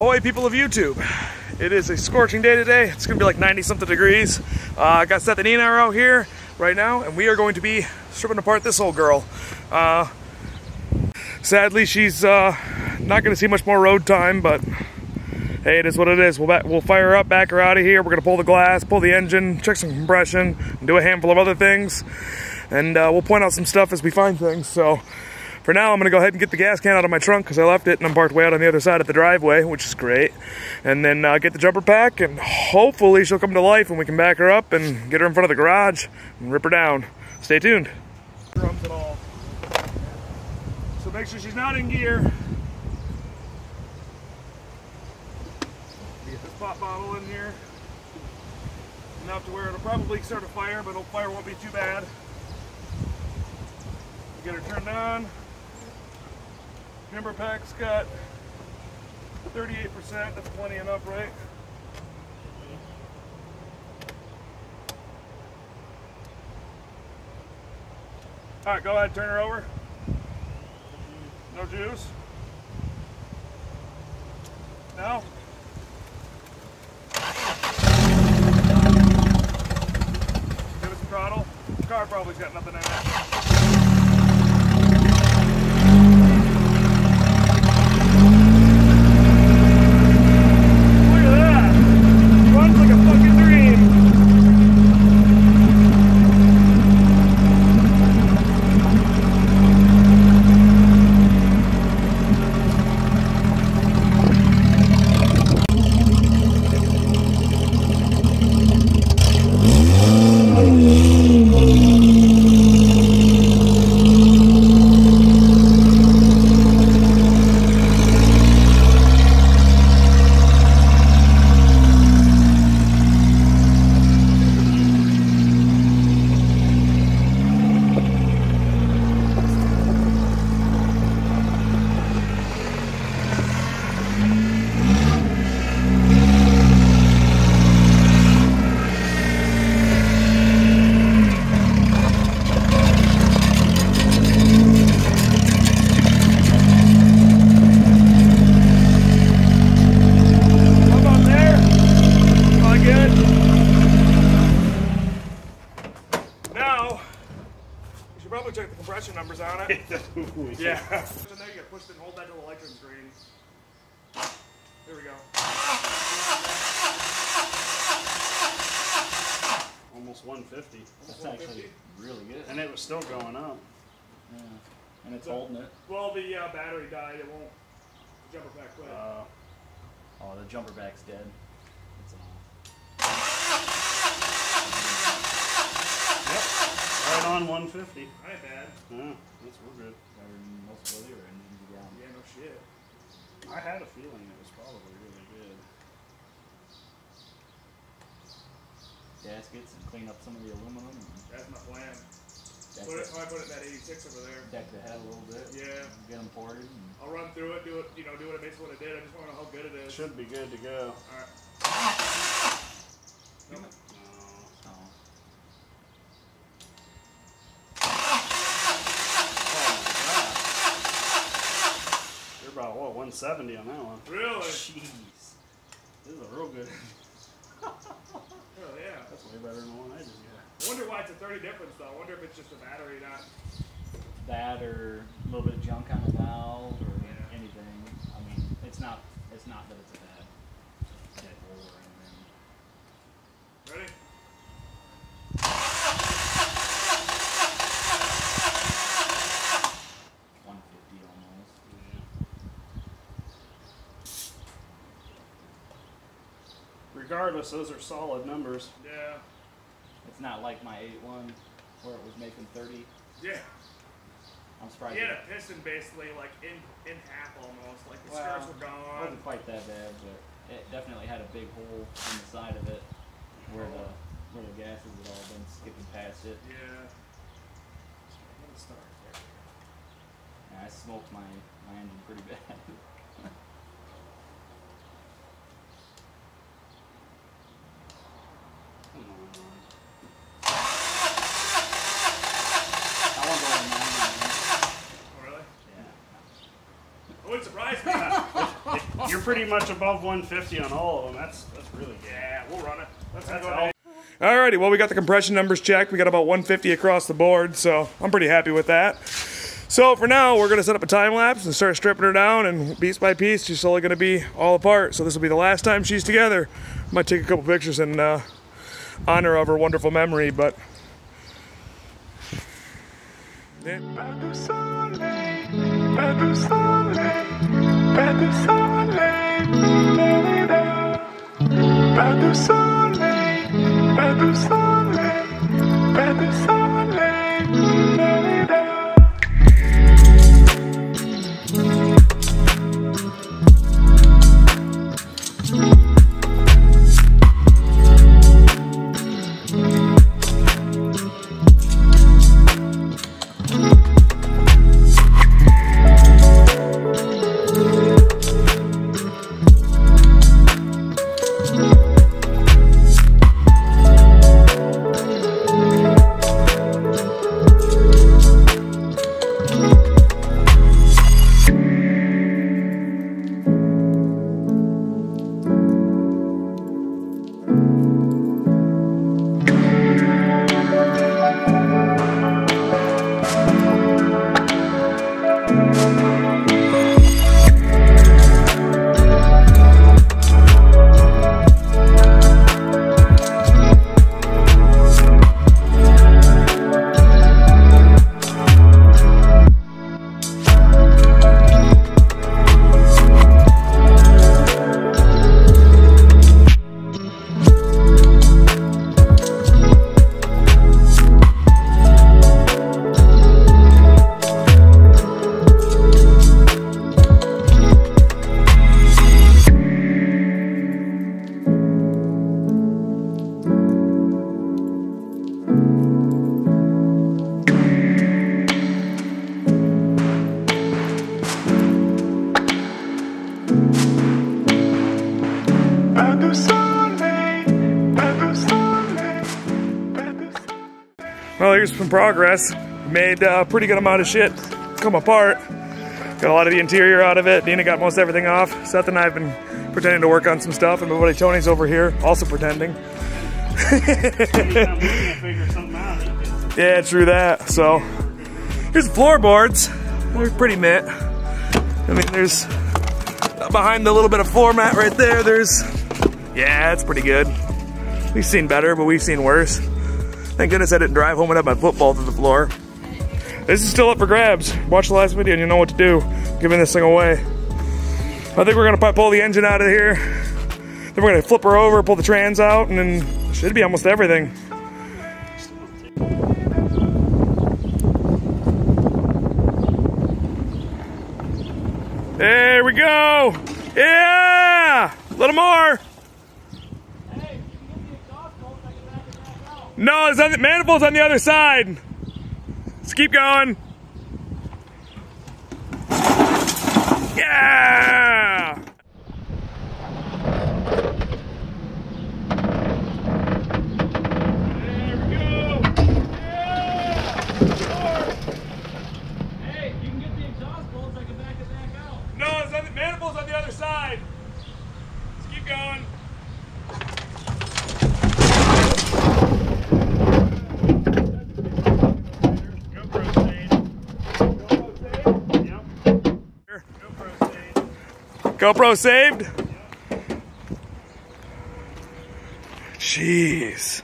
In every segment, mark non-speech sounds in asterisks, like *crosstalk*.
Ahoy people of YouTube. It is a scorching day today. It's gonna be like 90 something degrees. Uh, I got Seth and Nina are out here right now and we are going to be stripping apart this old girl. Uh, sadly, she's uh, not gonna see much more road time, but hey, it is what it is. We'll, back, we'll fire her up, back her out of here. We're gonna pull the glass, pull the engine, check some compression, do a handful of other things. And uh, we'll point out some stuff as we find things. So for now, I'm gonna go ahead and get the gas can out of my trunk because I left it and I'm parked way out on the other side of the driveway, which is great. And then uh, get the jumper pack and hopefully she'll come to life and we can back her up and get her in front of the garage and rip her down. Stay tuned. Drums at all. So make sure she's not in gear. Get this pop bottle in here. Enough to where it'll probably start a fire, but a fire won't be too bad. Get her turned on. Jumper pack's got 38%, that's plenty enough, right? All right, go ahead, turn her over. No juice. No. Give it some throttle. The car probably's got nothing in it. Look at that! Runs like a fucking dream. How about there? All good? Now, you should probably check the compression numbers on it. yeah. And there you gotta push and hold that to the electric screen. There we go. Almost 150. That's actually really good. And it was still going up. Yeah. And it's holding it. Well, the uh, battery died. It won't jump it back quick. Uh, Oh, the jumper back's dead. It's on. yep. Right on 150. I bad. Yeah, that's real good. Better than most of the other engines you got. Yeah, no shit. I had a feeling it was probably really good. Gaskets and clean up some of the aluminum and That's my plan. deck, Put it, I put it in that 86 over there. deck the head a little bit. Yeah. Get them ported. And, I'll run through it, do it, you know, do what it basically what it did. I just want to know how good it is. Should be good to go. Alright. Nope. 70 on that one. Really? Jeez. This is a real good. *laughs* oh, yeah. That's way better than the one I just got. I wonder why it's a 30 difference, though. I wonder if it's just the battery not. That or a little bit of junk on the valve or yeah. anything. I mean, it's not, it's not that it's a bad. Regardless, those are solid numbers. Yeah. It's not like my eight one where it was making thirty. Yeah. I'm surprised. He had a piston basically like in in half almost. Like the Well, skirts were gone. It gone. wasn't quite that bad, but it definitely had a big hole in the side of it where the where the gases had all been skipping past it. Yeah. Let it start. There we go. I smoked my, my engine pretty bad. *laughs* Come on. I won't go in mine. Oh, really? Yeah. It wouldn't surprise me. *laughs* You're pretty much above 150 on all of them. That's that's really. Yeah, we'll run it. Let's That's go all. Alrighty, well, we got the compression numbers checked. We got about 150 across the board, so I'm pretty happy with that. So for now, we're gonna set up a time lapse and start stripping her down, and piece by piece, she's slowly gonna be all apart. So this will be the last time she's together. Might take a couple pictures and uh, honor of her wonderful memory, but. Yeah. Well, here's some progress. Made a pretty good amount of shit come apart. Got a lot of the interior out of it. Nina got most everything off. Seth and I have been pretending to work on some stuff, and my buddy Tony's over here also pretending. *laughs* Yeah, true that. So here's the floorboards. They're pretty mint. I mean, there's behind the little bit of floor mat right there. There's yeah, it's pretty good. We've seen better, but we've seen worse. Thank goodness I didn't drive home and have my football to the floor. This is still up for grabs. Watch the last video and you know what to do. Giving this thing away. I think we're gonna probably pull the engine out of here. Then we're gonna flip her over, pull the trans out, and then should be almost everything. There we go. Yeah, a little more. No, there's nothing, manifold's on the other side. Let's keep going. Yeah. There we go. Yeah. More. Hey, you can get the exhaust bolts, I can back it back out. No, there's nothing, manifold's on the other side. Let's keep going. GoPro saved. Yep. GoPro saved. GoPro saved. Jeez.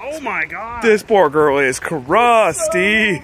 Oh my god. This poor girl is crusty.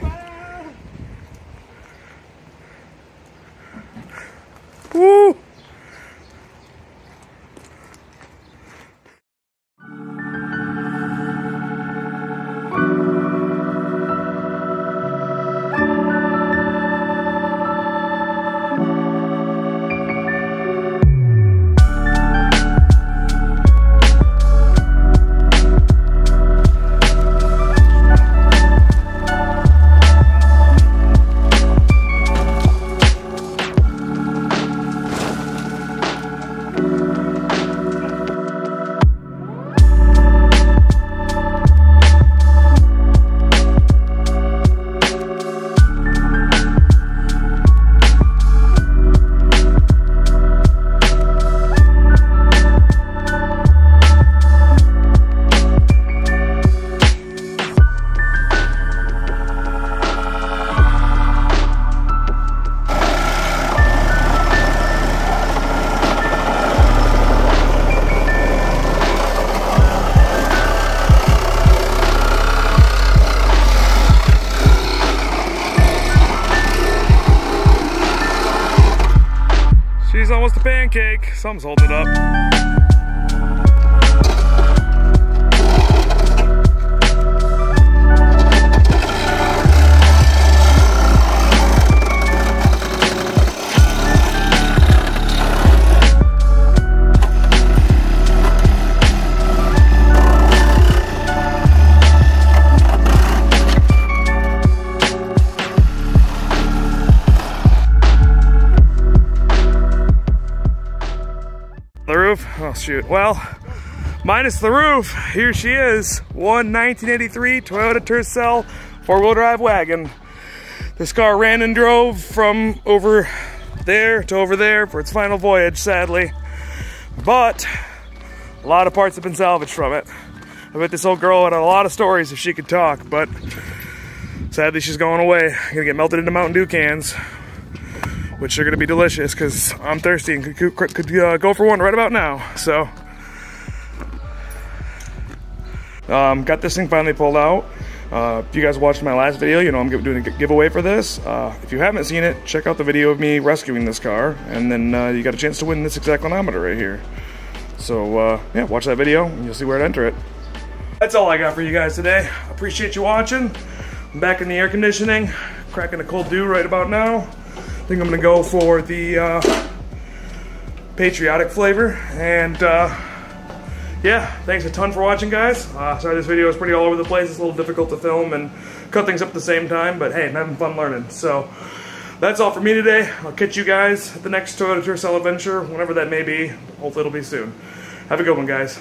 almost a pancake. Something's holding it up. Well, minus the roof, here she is. One 1983 Toyota Tercel four-wheel drive wagon. This car ran and drove from over there to over there for its final voyage, sadly. But a lot of parts have been salvaged from it. I bet this old girl had a lot of stories if she could talk, but sadly she's going away. Gonna get melted into Mountain Dew cans which are to be delicious because I'm thirsty and could, could, could uh, go for one right about now. So, um, got this thing finally pulled out. Uh, if you guys watched my last video, you know I'm doing a giveaway for this. Uh, if you haven't seen it, check out the video of me rescuing this car, and then uh, you got a chance to win this exact inclinometer right here. So, uh, yeah, watch that video and you'll see where to enter it. That's all I got for you guys today. Appreciate you watching. I'm back in the air conditioning, cracking a cold dew right about now. Think I'm gonna go for the uh, patriotic flavor. And uh, yeah, thanks a ton for watching, guys. Uh, sorry this video is pretty all over the place. It's a little difficult to film and cut things up at the same time, but hey, I'm having fun learning. So that's all for me today. I'll catch you guys at the next Toyota Tercel adventure, whenever that may be. Hopefully it'll be soon. Have a good one, guys.